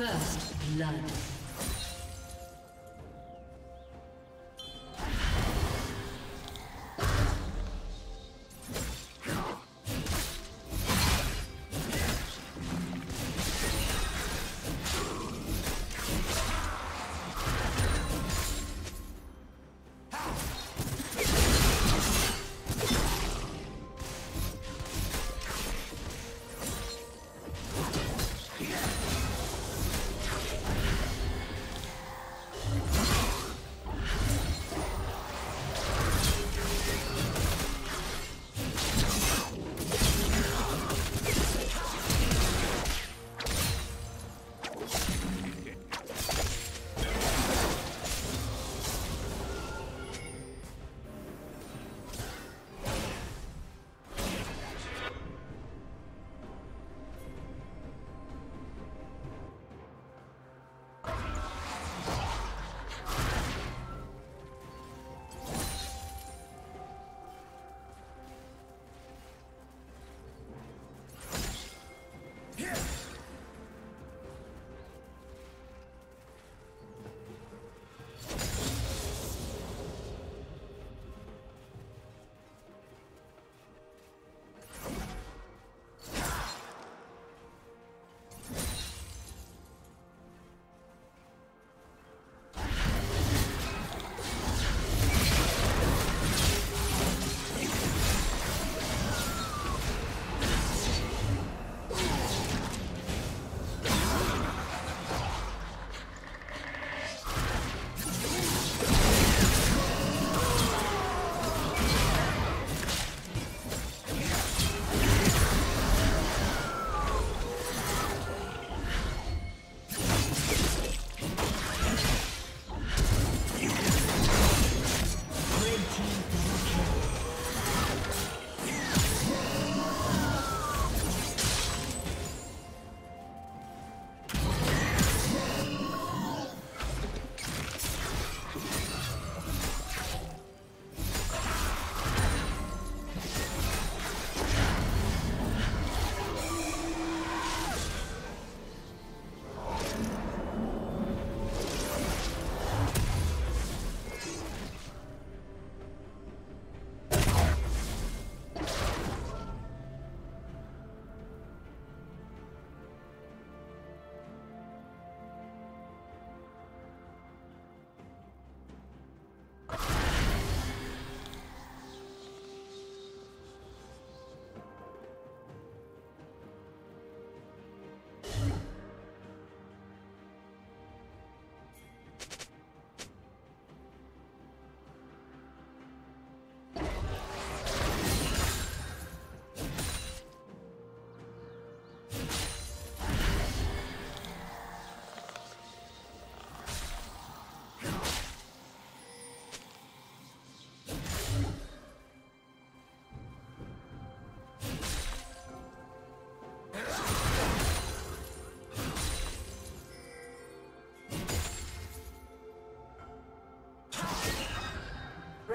First blood.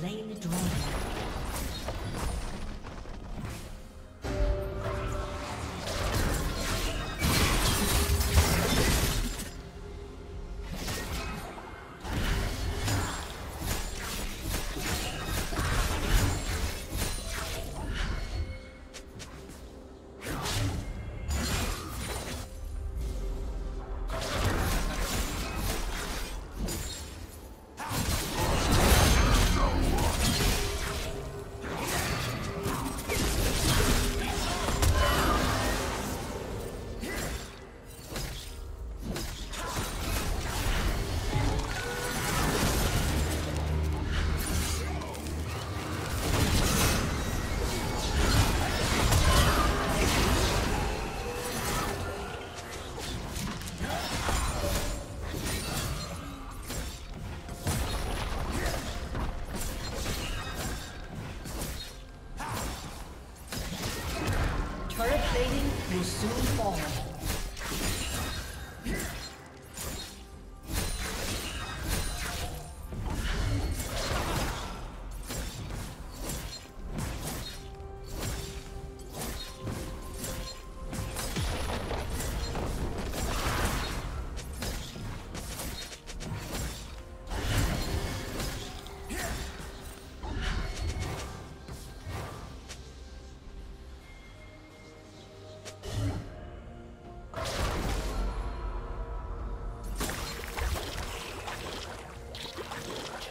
Slain the dragon. will soon fall.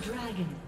dragon.